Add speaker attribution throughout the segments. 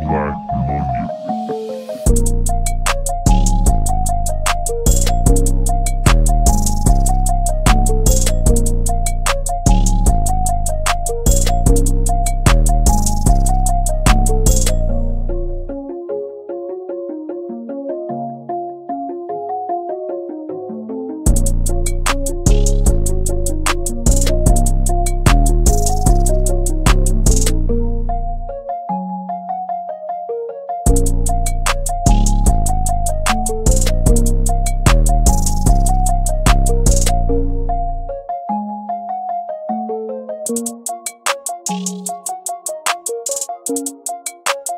Speaker 1: Black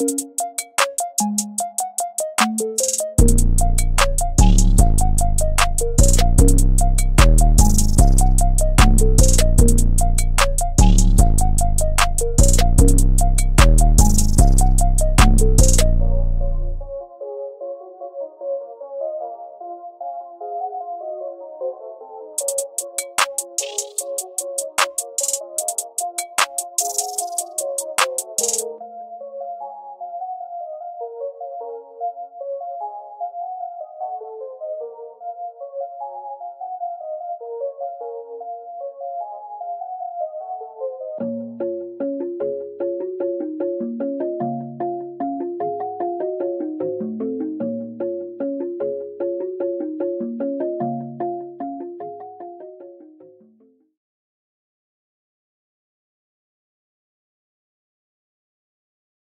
Speaker 1: you